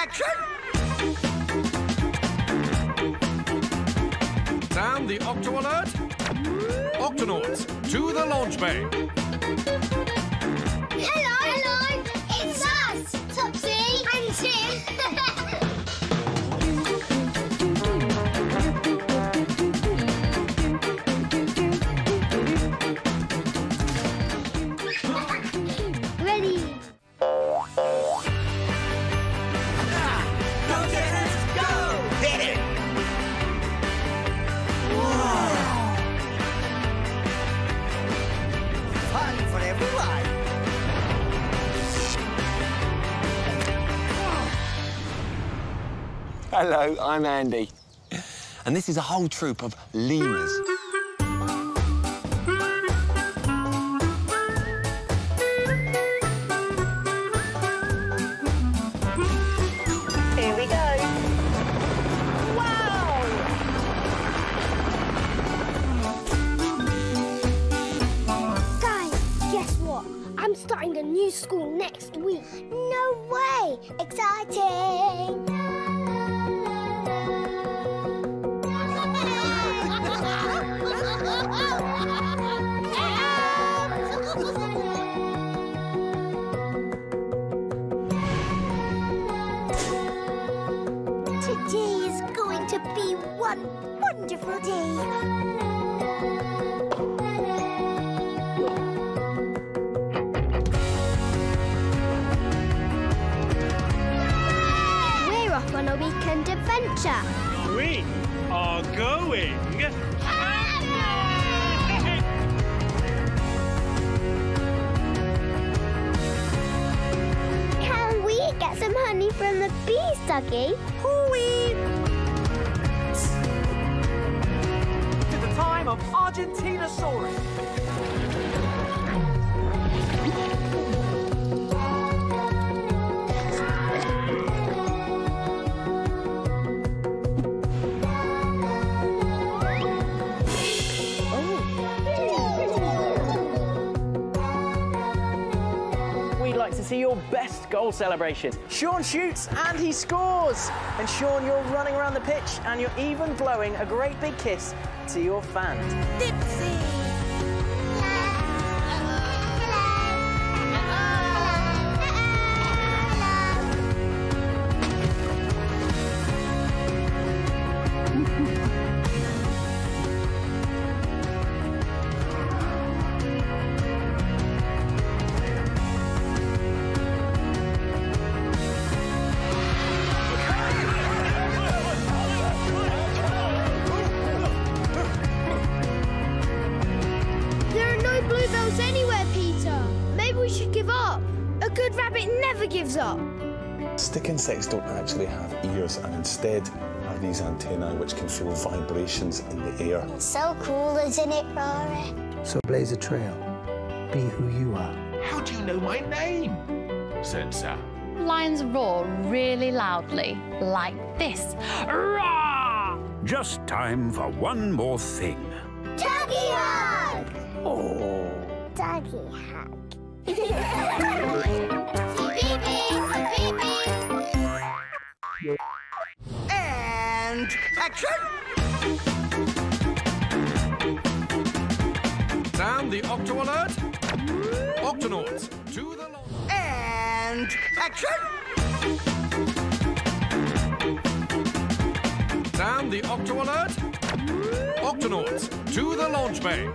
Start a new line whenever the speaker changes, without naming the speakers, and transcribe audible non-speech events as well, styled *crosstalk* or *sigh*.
action!
Sound the Octo Alert. Octonauts, to the launch bay.
Hello! Hello! It's us! Topsy! And Tim! *laughs*
Hello, I'm Andy. And this is a whole troop of lemurs.
Here we go! Wow!
Guys, guess what? I'm starting a new school next week. No way! Exciting! On a weekend adventure.
We are going.
Can we get some honey from the bees, Duggee? Hooey!
To the time of Argentina
best goal celebration. Sean shoots and he scores. And Sean, you're running around the pitch and you're even blowing a great big kiss to your fans.
Dipsy! Good rabbit never gives up.
Stick insects don't actually have ears and instead have these antennae which can feel vibrations in the air.
It's So cool, isn't it, Rory?
So blaze a trail. Be who you are.
How do you know my name? Sensor.
Lions roar really loudly, like this. Roar!
Just time for one more thing.
Doggy hug!
Oh.
Doggy hug.
And action!
Sound the Octo Alert. Octonauts, to the launch
And action!
Sound the Octo Alert. Octonauts, to the launch bay.